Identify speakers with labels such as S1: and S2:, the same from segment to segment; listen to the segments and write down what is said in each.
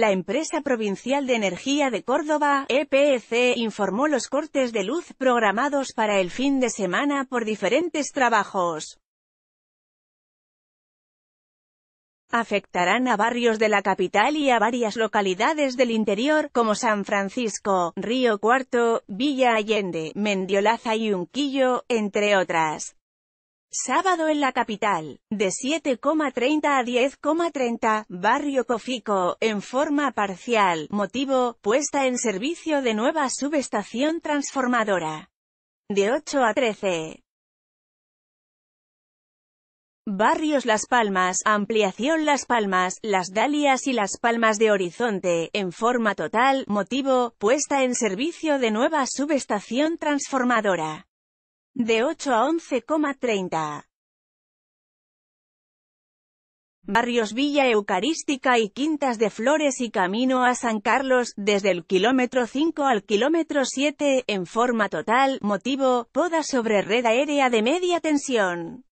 S1: La empresa provincial de energía de Córdoba, EPC, informó los cortes de luz programados para el fin de semana por diferentes trabajos. afectarán a barrios de la capital y a varias localidades del interior, como San Francisco, Río Cuarto, Villa Allende, Mendiolaza y Unquillo, entre otras. Sábado en la capital, de 7,30 a 10,30, Barrio Cofico, en forma parcial, motivo, puesta en servicio de nueva subestación transformadora. De 8 a 13. Barrios Las Palmas, ampliación Las Palmas, Las Dalias y Las Palmas de Horizonte, en forma total, motivo, puesta en servicio de nueva subestación transformadora. De 8 a 11,30. Barrios Villa Eucarística y Quintas de Flores y Camino a San Carlos, desde el kilómetro 5 al kilómetro 7, en forma total, motivo, poda sobre red aérea de media tensión.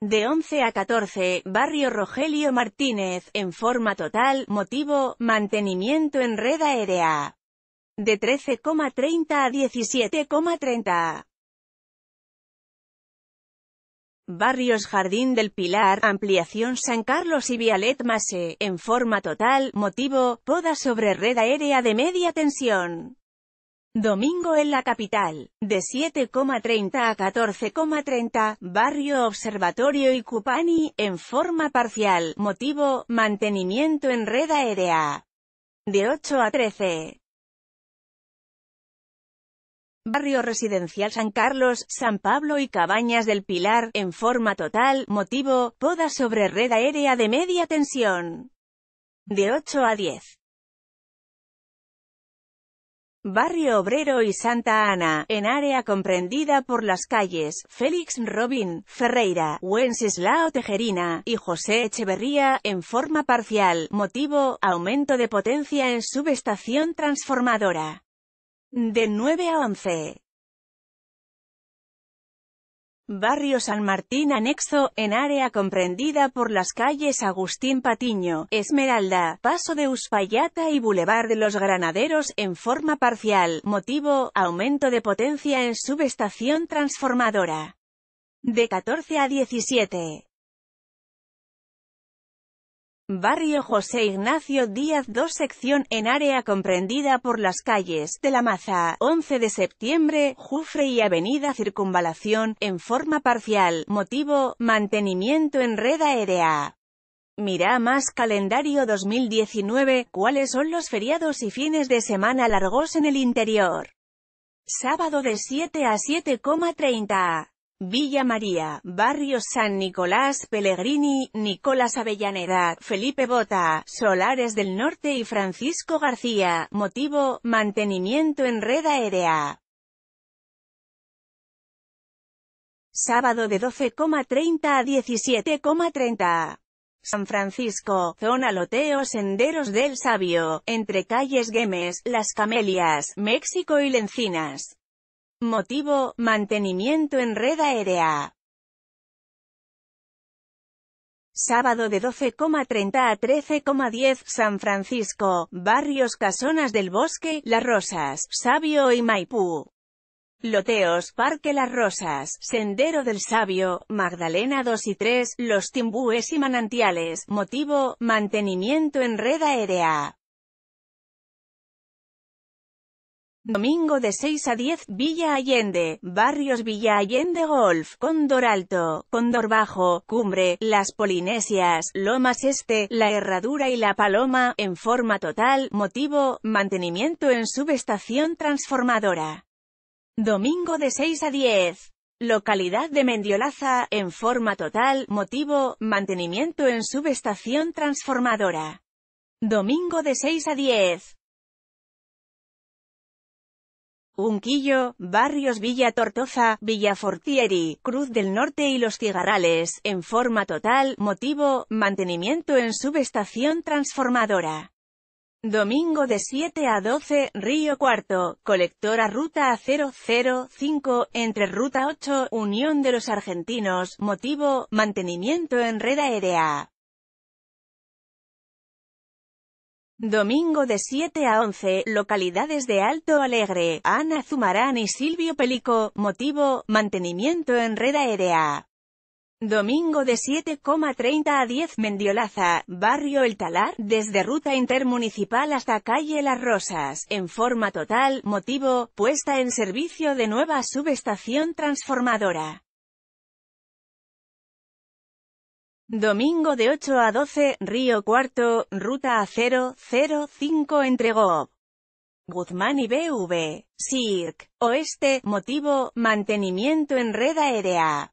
S1: De 11 a 14, Barrio Rogelio Martínez, en forma total, motivo, mantenimiento en red aérea. De 13,30 a 17,30. Barrios Jardín del Pilar, ampliación San Carlos y Vialet Mase, en forma total, motivo, poda sobre red aérea de media tensión. Domingo en la capital, de 7,30 a 14,30, Barrio Observatorio y Cupani, en forma parcial, motivo, mantenimiento en red aérea. De 8 a 13. Barrio Residencial San Carlos, San Pablo y Cabañas del Pilar, en forma total, motivo, poda sobre red aérea de media tensión. De 8 a 10. Barrio Obrero y Santa Ana, en área comprendida por las calles Félix Robin, Ferreira, Wenceslao Tejerina, y José Echeverría, en forma parcial, motivo, aumento de potencia en subestación transformadora. De 9 a 11. Barrio San Martín anexo, en área comprendida por las calles Agustín Patiño, Esmeralda, Paso de Uspallata y Boulevard de los Granaderos, en forma parcial, motivo, aumento de potencia en subestación transformadora. De 14 a 17. Barrio José Ignacio Díaz 2 sección en área comprendida por las calles de La Maza, 11 de septiembre, Jufre y Avenida Circunvalación, en forma parcial, motivo, mantenimiento en red aérea. Mira más calendario 2019, ¿cuáles son los feriados y fines de semana largos en el interior? Sábado de 7 a 7,30. Villa María, Barrio San Nicolás, Pellegrini, Nicolás Avellaneda, Felipe Bota, Solares del Norte y Francisco García. Motivo, mantenimiento en red aérea. Sábado de 12,30 a 17,30. San Francisco, zona loteo Senderos del Sabio, entre calles Güemes, Las Camelias, México y Lencinas. Motivo, mantenimiento en red aérea. Sábado de 12,30 a 13,10 San Francisco, Barrios Casonas del Bosque, Las Rosas, Sabio y Maipú. Loteos, Parque Las Rosas, Sendero del Sabio, Magdalena 2 y 3, Los Timbúes y Manantiales. Motivo, mantenimiento en red aérea. Domingo de 6 a 10, Villa Allende, Barrios Villa Allende Golf, Cóndor Alto, Cóndor Bajo, Cumbre, Las Polinesias, Lomas Este, La Herradura y La Paloma, en forma total, motivo, mantenimiento en subestación transformadora. Domingo de 6 a 10. Localidad de Mendiolaza, en forma total, motivo, mantenimiento en subestación transformadora. Domingo de 6 a 10. Unquillo, Barrios Villa Tortosa, Villa Fortieri, Cruz del Norte y Los Cigarrales, en forma total, motivo, mantenimiento en subestación transformadora. Domingo de 7 a 12, Río Cuarto, colectora Ruta 005, entre Ruta 8, Unión de los Argentinos, motivo, mantenimiento en red aérea. Domingo de 7 a 11, localidades de Alto Alegre, Ana Zumarán y Silvio Pelico, motivo, mantenimiento en red aérea. Domingo de 7,30 a 10 Mendiolaza, Barrio El Talar, desde ruta intermunicipal hasta calle Las Rosas, en forma total, motivo, puesta en servicio de nueva subestación transformadora. Domingo de 8 a 12, Río Cuarto, ruta A005 entregó. Guzmán y BV, CIRC, Oeste, motivo, mantenimiento en red aérea.